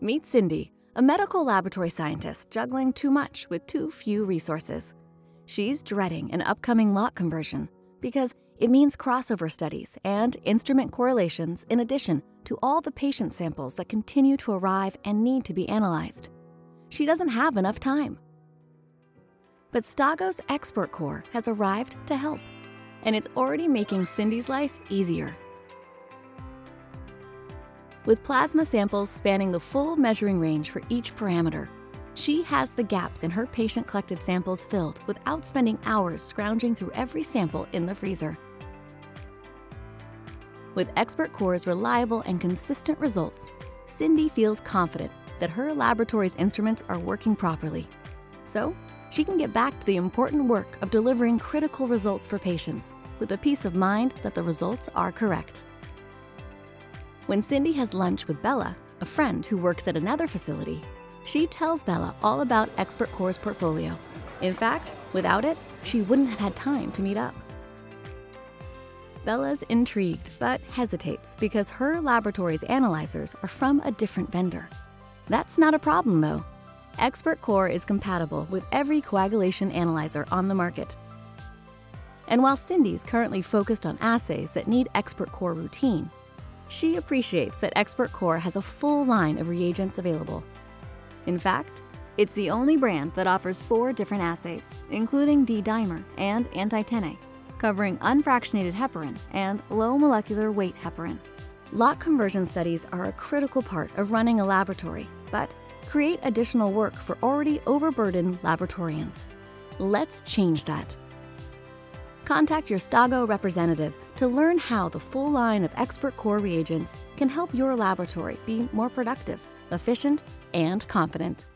Meet Cindy, a medical laboratory scientist juggling too much with too few resources. She's dreading an upcoming lot conversion because it means crossover studies and instrument correlations in addition to all the patient samples that continue to arrive and need to be analyzed. She doesn't have enough time. But Stago's ExpertCor has arrived to help, and it's already making Cindy's life easier. With plasma samples spanning the full measuring range for each parameter, she has the gaps in her patient collected samples filled without spending hours scrounging through every sample in the freezer. With ExpertCor's reliable and consistent results, Cindy feels confident that her laboratory's instruments are working properly. So, she can get back to the important work of delivering critical results for patients with the peace of mind that the results are correct. When Cindy has lunch with Bella, a friend who works at another facility, she tells Bella all about ExpertCor's portfolio. In fact, without it, she wouldn't have had time to meet up. Bella's intrigued but hesitates because her laboratory's analyzers are from a different vendor. That's not a problem though. ExpertCor is compatible with every coagulation analyzer on the market. And while Cindy's currently focused on assays that need ExpertCor routine, she appreciates that ExpertCor has a full line of reagents available. In fact, it's the only brand that offers four different assays, including D-dimer and anti-Xa, covering unfractionated heparin and low molecular weight heparin. Lot conversion studies are a critical part of running a laboratory, but create additional work for already overburdened laboratorians. Let's change that. Contact your Stago representative to learn how the full line of ExpertCor reagents can help your laboratory be more productive, efficient, and confident.